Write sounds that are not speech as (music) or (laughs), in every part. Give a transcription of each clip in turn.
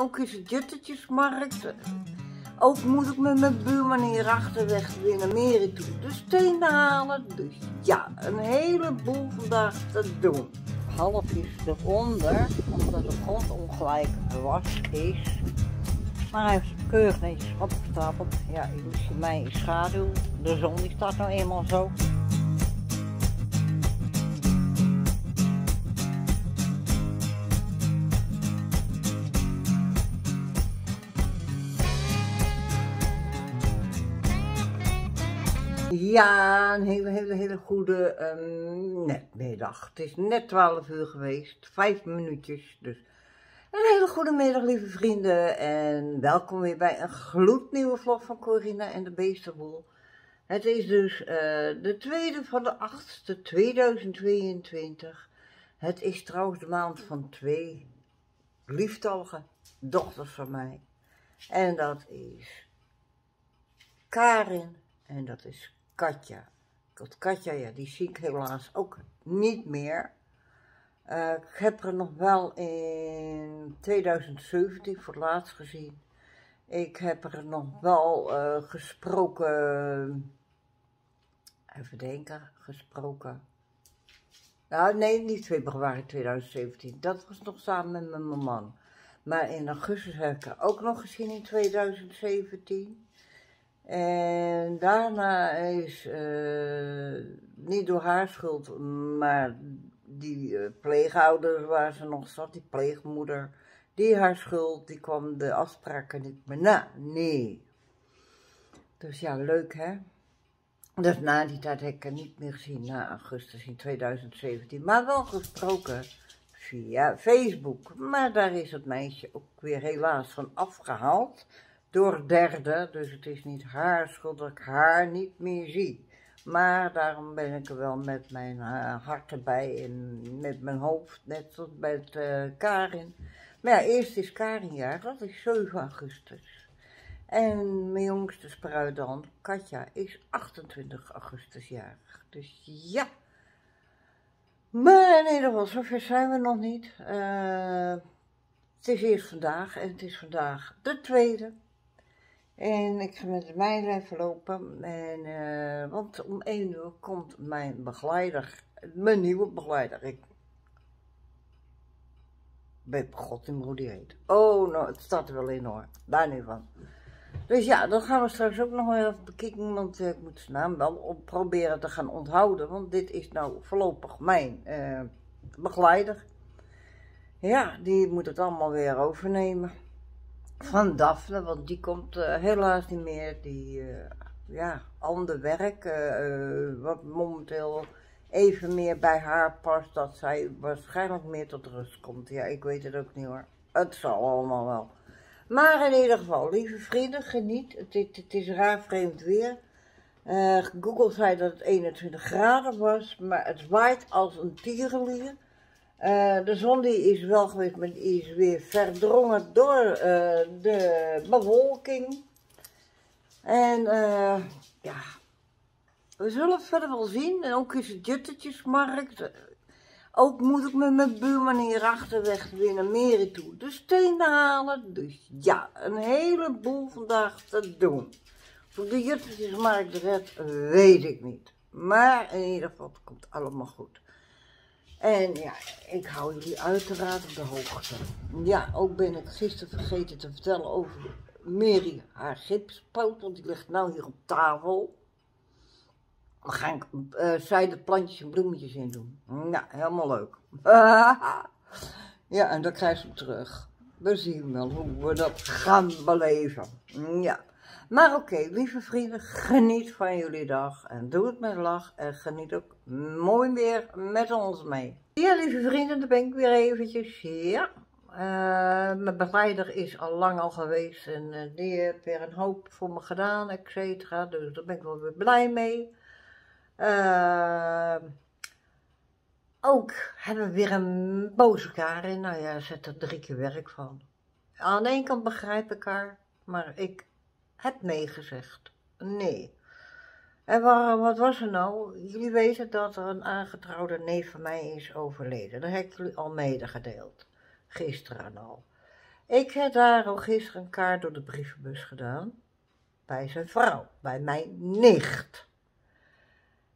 Ook is het Juttetjesmarkt. Ook moet ik met mijn buurman hier achterweg weer naar Meren toe de stenen halen. Dus ja, een heleboel vandaag te doen. Half is eronder, omdat de grond ongelijk was is. Maar hij heeft keurig netjes opgestapeld. Ja, zien mij in schaduw. De zon die staat nou eenmaal zo. Ja, een hele, hele, hele goede um. Het is net 12 uur geweest, vijf minuutjes. Dus een hele goede middag, lieve vrienden. En welkom weer bij een gloednieuwe vlog van Corina en de Beestenboel. Het is dus uh, de tweede van de achtste 2022. Het is trouwens de maand van twee lieftallige dochters van mij. En dat is Karin en dat is Katja. Tot Katja, ja, die zie ik helaas ook niet meer. Uh, ik heb er nog wel in 2017 voor het laatst gezien. Ik heb er nog wel uh, gesproken. Even denken, gesproken. Nou, nee, niet februari 2017. Dat was nog samen met mijn man. Maar in augustus heb ik er ook nog gezien in 2017. En daarna is, uh, niet door haar schuld, maar die uh, pleegouders waar ze nog zat, die pleegmoeder, die haar schuld, die kwam de afspraken niet meer na. Nee. Dus ja, leuk hè. Dus na die tijd heb ik haar niet meer gezien, na augustus in 2017. Maar wel gesproken via Facebook. Maar daar is het meisje ook weer helaas van afgehaald door derde, dus het is niet haar schuld dat ik haar niet meer zie. Maar daarom ben ik er wel met mijn uh, hart erbij en met mijn hoofd, net zoals met uh, Karin. Maar ja, eerst is Karin jaar, dat is 7 augustus. En mijn jongste spruit dan, Katja, is 28 augustus jarig. Dus ja. Maar in ieder geval, zover zijn we nog niet. Uh, het is eerst vandaag en het is vandaag de tweede. En ik ga met de meiden even lopen. En, uh, want om 1 uur komt mijn begeleider, mijn nieuwe begeleider. Ik weet god in hoe die heet. Oh, nou, het staat er wel in hoor. Daar nu van. Dus ja, dat gaan we straks ook nog even bekijken. Want uh, ik moet zijn naam wel proberen te gaan onthouden. Want dit is nou voorlopig mijn uh, begeleider. Ja, die moet het allemaal weer overnemen van Daphne, want die komt uh, helaas niet meer. Die, uh, ja, ander werk, uh, wat momenteel even meer bij haar past, dat zij waarschijnlijk meer tot rust komt. Ja, ik weet het ook niet hoor. Het zal allemaal wel. Maar in ieder geval, lieve vrienden, geniet. Het, het, het is raar vreemd weer. Google zei dat het 21 graden was, maar het waait als een tierenlier. Uh, de zon die is wel geweest, maar die is weer verdrongen door uh, de bewolking. En uh, ja, we zullen verder wel zien. En ook is het Juttetjesmarkt. Ook moet ik met mijn buurman hier achterweg weer naar Meren toe de stenen halen. Dus ja, een heleboel vandaag te doen. Voor de Juttetjesmarkt red, weet ik niet. Maar in ieder geval, het komt allemaal goed. En ja, ik hou jullie uiteraard op de hoogte. Ja, ook ben ik gisteren vergeten te vertellen over Mary, haar gipspoot, want die ligt nou hier op tafel. Dan ga ik uh, zijde plantjes en bloemetjes in doen. Ja, helemaal leuk. (laughs) ja, en dan krijg ze terug. We zien wel hoe we dat gaan beleven. Ja. Maar oké, lieve vrienden, geniet van jullie dag. En doe het met lach. En geniet ook mooi weer met ons mee. Ja, lieve vrienden, daar ben ik weer eventjes. Ja. Uh, mijn begeleider is al lang al geweest. En uh, die heeft weer een hoop voor me gedaan, et cetera. Dus daar ben ik wel weer blij mee. Uh, ook hebben we weer een boze Karin. Nou ja, zet er drie keer werk van. Aan de ene kant begrijp ik haar, maar ik heb nee gezegd. Nee. En wat was er nou? Jullie weten dat er een aangetrouwde neef van mij is overleden. Dat heb ik jullie al medegedeeld. Gisteren al. Ik heb daar al gisteren een kaart door de brievenbus gedaan. Bij zijn vrouw, bij mijn nicht.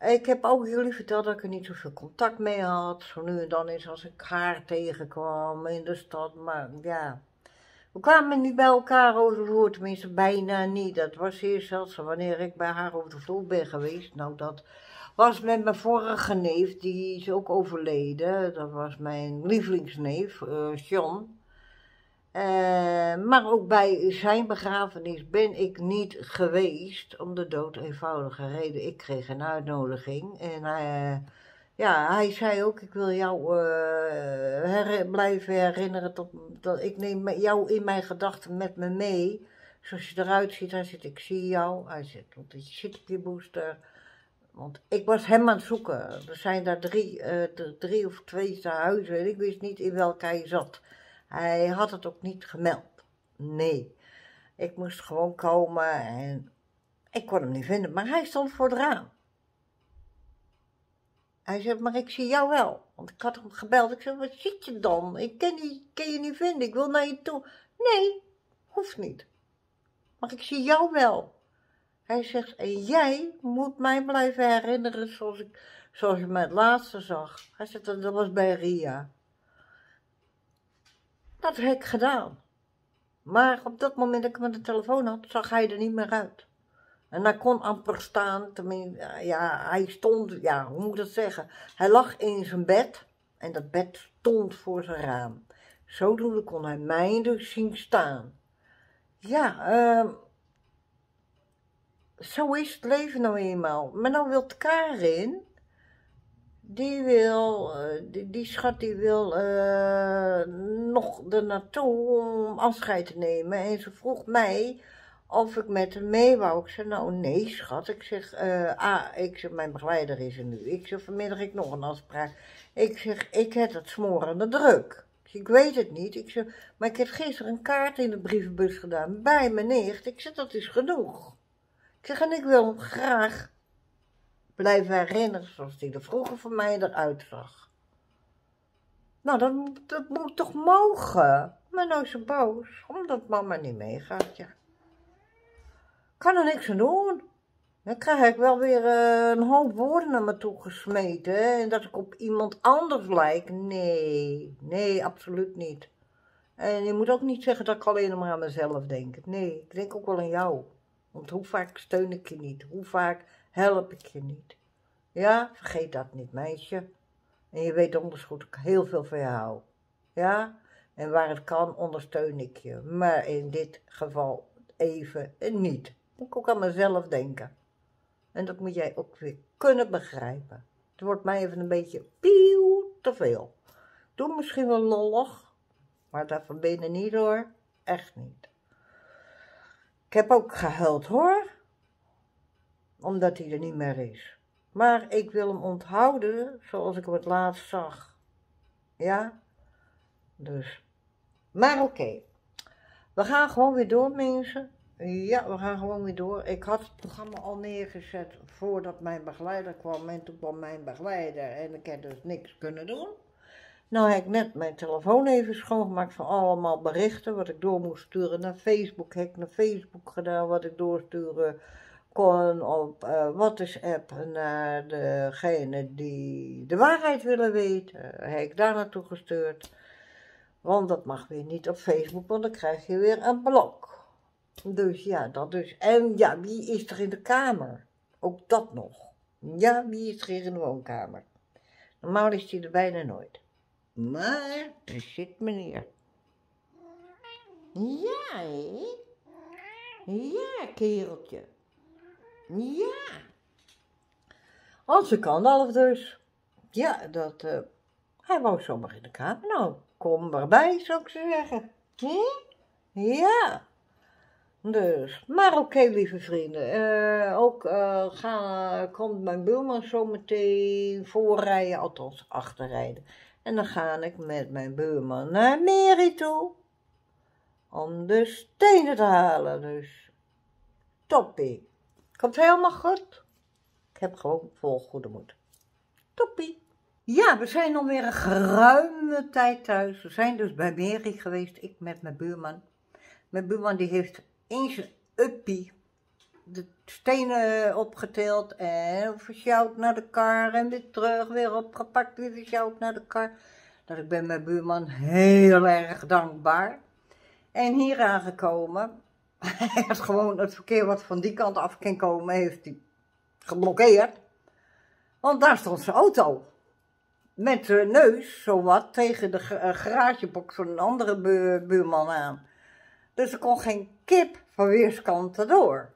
Ik heb ook jullie verteld dat ik er niet zoveel contact mee had. Zo nu en dan eens als ik haar tegenkwam in de stad. Maar ja, we kwamen niet bij elkaar over de tenminste bijna niet. Dat was zeer zeldzaam wanneer ik bij haar over de vloer ben geweest. Nou, dat was met mijn vorige neef, die is ook overleden. Dat was mijn lievelingsneef, uh, maar ook bij zijn begrafenis ben ik niet geweest, om de dood eenvoudige reden. Ik kreeg een uitnodiging en uh, ja, hij zei ook, ik wil jou her blijven herinneren tot, dat ik neem jou in mijn gedachten met me mee. Zoals je eruit ziet, hij zegt, ik zie jou. Hij zegt, want je zit op je booster. Want ik was hem aan het zoeken. Er zijn daar drie, drie of twee huizen en ik wist niet in welke hij zat. Hij had het ook niet gemeld. Nee. Ik moest gewoon komen en ik kon hem niet vinden. Maar hij stond voor het raam. Hij zei, maar ik zie jou wel. Want ik had hem gebeld. Ik zei, wat zit je dan? Ik ken, die, ken je niet vinden. Ik wil naar je toe. Nee, hoeft niet. Maar ik zie jou wel. Hij zegt, en jij moet mij blijven herinneren zoals, ik, zoals je mij het laatste zag. Hij zegt, dat was bij Ria. Dat heb ik gedaan. Maar op dat moment dat ik met de telefoon had, zag hij er niet meer uit. En hij kon amper staan, ja, hij stond, ja, hoe moet ik dat zeggen? Hij lag in zijn bed en dat bed stond voor zijn raam. Zodoende kon hij mij dus zien staan. Ja, uh, zo is het leven nou eenmaal. Maar nou wil Karin, die wil, uh, die, die, schat die wil uh, nog er naartoe om afscheid te nemen. En ze vroeg mij of ik met hem mee wou. Ik zei, nou nee schat. Ik zeg, uh, ah, ik zeg, mijn begeleider is er nu. Ik zeg, vanmiddag ik nog een afspraak. Ik zeg, ik heb het smorende druk. Ik, weet het niet. Ik zeg, maar ik heb gisteren een kaart in de brievenbus gedaan bij mijn nicht. Ik zeg, dat is genoeg. Ik zeg, en ik wil hem graag blijven herinneren zoals die er vroeger voor mij eruit zag. Nou, dat, dat moet toch mogen? Maar nou ze boos, omdat mama niet meegaat, ja. Kan er niks aan doen. Dan krijg ik wel weer uh, een hoop woorden naar me toe gesmeten. En dat ik op iemand anders lijk. Nee, nee, absoluut niet. En je moet ook niet zeggen dat ik alleen maar aan mezelf denk. Nee, ik denk ook wel aan jou. Want hoe vaak steun ik je niet? Hoe vaak help ik je niet? Ja, vergeet dat niet, meisje. En je weet onders goed ik heel veel van je hou. Ja? En waar het kan, ondersteun ik je. Maar in dit geval even niet. Moet ik ook aan mezelf denken. En dat moet jij ook weer kunnen begrijpen. Het wordt mij even een beetje pieuw te veel. Doe misschien wel lollig, maar daar van binnen niet hoor. Echt niet. Ik heb ook gehuild hoor. Omdat hij er niet meer is. Maar ik wil hem onthouden zoals ik hem het laatst zag. Ja? Dus. Maar oké. We gaan gewoon weer door, mensen. Ja, we gaan gewoon weer door. Ik had het programma al neergezet voordat mijn begeleider kwam. En toen kwam mijn begeleider en ik heb dus niks kunnen doen. Nou heb ik net mijn telefoon even schoongemaakt van allemaal berichten. Wat ik door moest sturen naar Facebook. Heb ik naar Facebook gedaan wat ik doorsturen kon op uh, WhatsApp naar degene die de waarheid willen weten. Heb ik daar naartoe gestuurd. Want dat mag weer niet op Facebook, want dan krijg je weer een blok. Dus ja, dat dus. En ja, wie is er in de kamer? Ook dat nog. Ja, wie is er hier in de woonkamer? Normaal is hij er bijna nooit. Maar er zit meneer. Ja, hè? Ja, kereltje. Ja. Onze half dus. Ja, dat, uh, hij wou zomaar in de kamer. Nou, kom erbij, zou ik zeggen. Hm? Ja. Dus, maar oké, lieve vrienden. Uh, ook uh, ga, komt mijn buurman zo meteen voorrijden, althans achterrijden. En dan ga ik met mijn buurman naar Mary toe. Om de stenen te halen, dus. Toppie. Komt helemaal goed. Ik heb gewoon vol goede moed. Toppie. Ja, we zijn alweer een geruime tijd thuis. We zijn dus bij Mary geweest, ik met mijn buurman. Mijn buurman die heeft zijn uppie de stenen opgetild en versjouwd naar de kar en weer terug, weer opgepakt, weer versjouwd naar de kar. Dat ik ben mijn buurman heel erg dankbaar. En hier aangekomen, (laughs) hij had gewoon het verkeer wat van die kant af kan komen, heeft hij geblokkeerd. Want daar stond zijn auto. Met zijn neus, zowat, tegen de uh, garagebox van een andere buurman aan. Dus er kon geen kip van weerskanten door.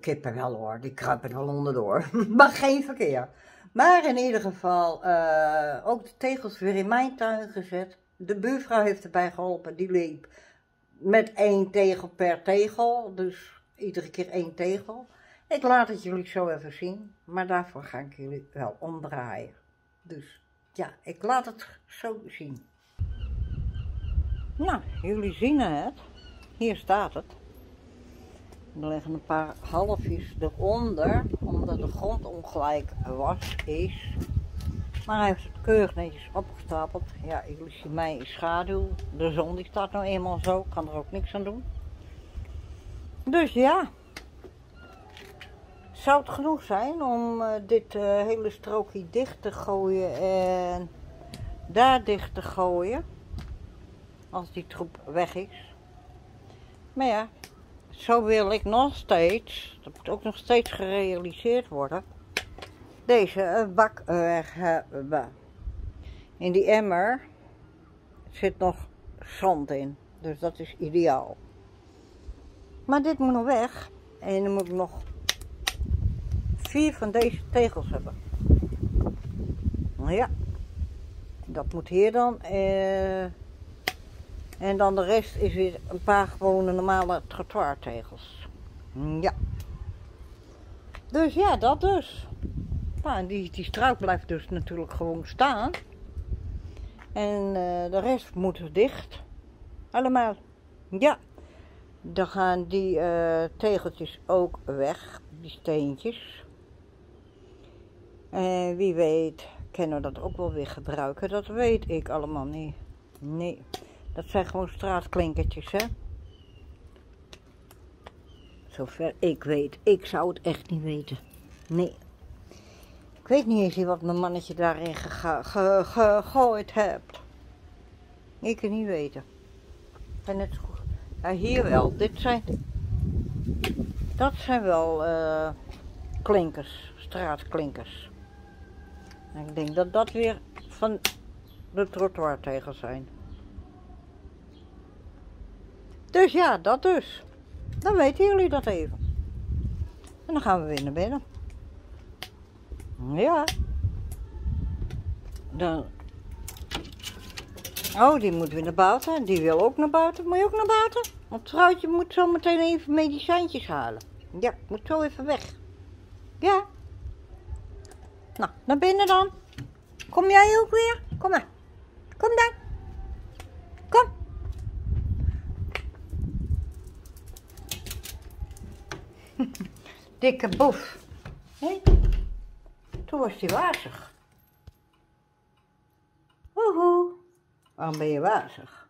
Kippen wel hoor, die kruipen wel onderdoor. (laughs) maar geen verkeer. Maar in ieder geval, uh, ook de tegels weer in mijn tuin gezet. De buurvrouw heeft erbij geholpen, die liep met één tegel per tegel. Dus iedere keer één tegel. Ik laat het jullie zo even zien, maar daarvoor ga ik jullie wel omdraaien. Dus ja, ik laat het zo zien. Nou, jullie zien het. Hier staat het. Er liggen een paar halfjes eronder, omdat de grond ongelijk was, is. Maar hij heeft het keurig netjes opgestapeld. Ja, jullie zien mij in schaduw. De zon die staat nou eenmaal zo, ik kan er ook niks aan doen. Dus ja, zou het genoeg zijn om uh, dit uh, hele strookje dicht te gooien en daar dicht te gooien. Als die troep weg is. Maar ja, zo wil ik nog steeds, dat moet ook nog steeds gerealiseerd worden, deze uh, bak weg hebben. In die emmer zit nog zand in, dus dat is ideaal. Maar dit moet nog weg en dan moet ik nog vier van deze tegels hebben. Ja, dat moet hier dan. Uh, en dan de rest is weer een paar gewone normale trottoirtegels. Ja. Dus ja, dat dus. Nou, die, die struik blijft dus natuurlijk gewoon staan. En uh, de rest moet dicht. Allemaal. Ja. Dan gaan die uh, tegeltjes ook weg. Die steentjes. En wie weet kunnen we dat ook wel weer gebruiken. Dat weet ik allemaal niet. Nee. Dat zijn gewoon straatklinkertjes, hè. Zover ik weet. Ik zou het echt niet weten. Nee. Ik weet niet eens wat mijn mannetje daarin gegooid hebt. Ik kan niet weten. En het, ja, hier wel. Dit zijn... Dat zijn wel uh, klinkers. Straatklinkers. En ik denk dat dat weer van de trottoirtegels zijn. Dus ja, dat dus. Dan weten jullie dat even. En dan gaan we weer naar binnen. Ja. Dan... Oh, die moet weer naar buiten. Die wil ook naar buiten. Moet je ook naar buiten? Want vrouwtje moet zo meteen even medicijntjes halen. Ja, moet zo even weg. Ja. Nou, naar binnen dan. Kom jij ook weer? Kom maar. Kom dan. (laughs) Dikke boef. Hé? Toen was hij wazig. Woehoe. Waarom ben je wazig?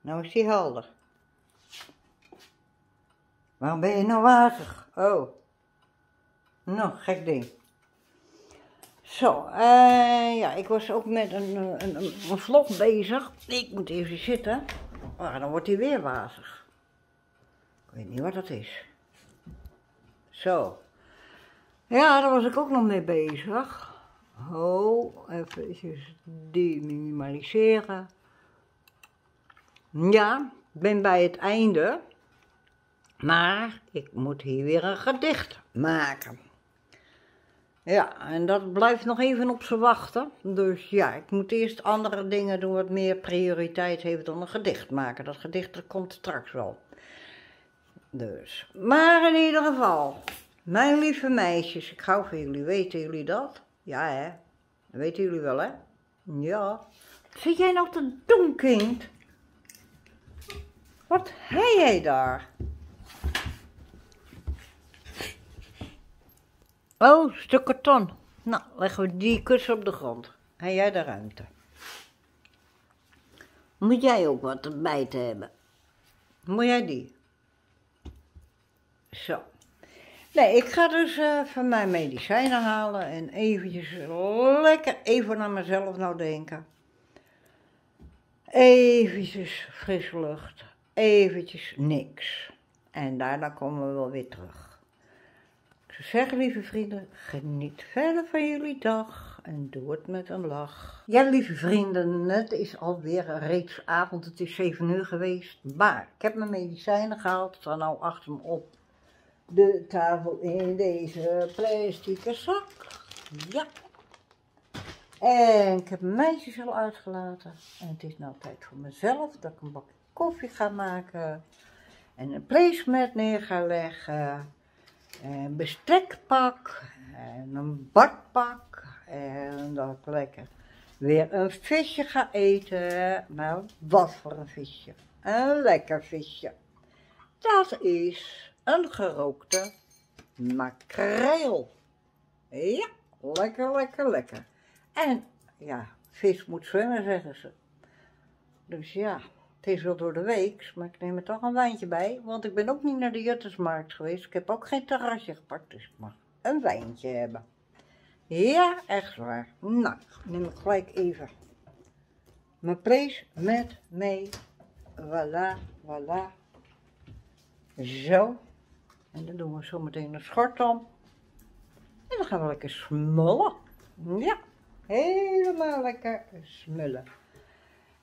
Nou is hij helder. Waarom ben je nou wazig? Oh. Nou, gek ding. Zo, uh, ja, ik was ook met een, een, een, vlog bezig. Ik moet even zitten. Maar dan wordt hij weer wazig. Ik weet niet wat dat is. Zo. Ja, daar was ik ook nog mee bezig. Oh, even minimaliseren. Ja, ik ben bij het einde. Maar ik moet hier weer een gedicht maken. Ja, en dat blijft nog even op ze wachten. Dus ja, ik moet eerst andere dingen doen wat meer prioriteit heeft dan een gedicht maken. Dat gedicht komt straks wel. Dus. Maar in ieder geval, mijn lieve meisjes, ik hou van jullie, weten jullie dat? Ja hè, dat weten jullie wel hè? Ja. Zit jij nou te doen kind? Wat heb jij daar? Oh, stuk karton. Nou, leggen we die kussen op de grond. En jij de ruimte. Moet jij ook wat te hebben? Moet jij die? Zo. Nee, ik ga dus uh, van mijn medicijnen halen en eventjes lekker even naar mezelf nou denken. Eventjes frisse lucht, eventjes niks. En daarna komen we wel weer terug. Ik zou zeggen, lieve vrienden, geniet verder van jullie dag en doe het met een lach. Ja, lieve vrienden, het is alweer reeds avond, het is 7 uur geweest. Maar ik heb mijn medicijnen gehaald, staan nou achter me op de tafel in deze plastic zak. Ja. En ik heb meisjes al uitgelaten. En het is nou tijd voor mezelf dat ik een bakje koffie ga maken. En een placemat neer ga leggen. En bestek pak. En een bakpak. En dat ik lekker weer een visje ga eten. Nou, wat voor een visje. Een lekker visje. Dat is een gerookte makreel. Ja, lekker, lekker, lekker. En ja, vis moet zwemmen, zeggen ze. Dus ja, het is wel door de week, maar ik neem er toch een wijntje bij. Want ik ben ook niet naar de Juttersmarkt geweest. Ik heb ook geen terrasje gepakt, dus ik mag een wijntje hebben. Ja, echt waar. Nou, neem ik gelijk even mijn place met mee. Voilà, voilà. Zo. En dan doen we zo meteen een schort om. En dan gaan we lekker smullen. Ja, helemaal lekker smullen.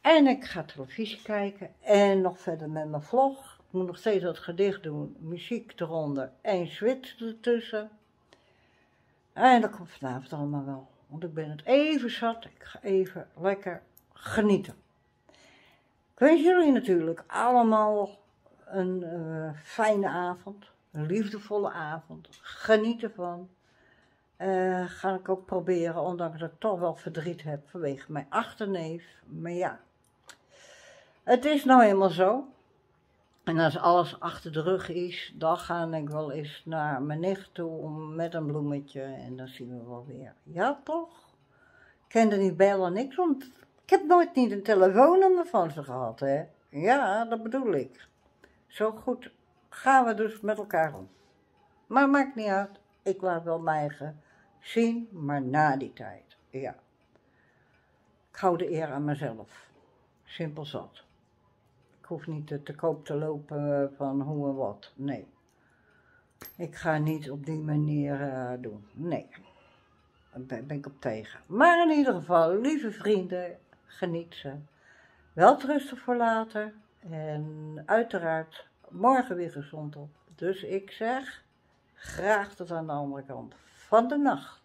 En ik ga televisie kijken en nog verder met mijn vlog. Ik moet nog steeds dat gedicht doen, muziek eronder en switch ertussen. En dat komt vanavond allemaal wel. Want ik ben het even zat. Ik ga even lekker genieten. Ik wens jullie natuurlijk allemaal een uh, fijne avond een liefdevolle avond. Geniet ervan. Uh, ga ik ook proberen, ondanks dat ik toch wel verdriet heb vanwege mijn achterneef. Maar ja, het is nou eenmaal zo. En als alles achter de rug is, dan ga ik wel eens naar mijn nicht toe met een bloemetje en dan zien we wel weer. Ja, toch? Ik kende niet bellen, niks, want ik heb nooit niet een telefoonnummer van ze gehad, hè. Ja, dat bedoel ik. Zo goed gaan we dus met elkaar om. Maar maakt niet uit, ik laat wel mijn eigen zien, maar na die tijd, ja. Ik hou de eer aan mezelf. Simpel zat. Ik hoef niet te, koop te lopen van hoe en wat, nee. Ik ga niet op die manier uh, doen, nee. Daar ben ik op tegen. Maar in ieder geval, lieve vrienden, geniet ze. Wel rusten voor later. En uiteraard morgen weer gezond op. Dus ik zeg graag tot aan de andere kant van de nacht.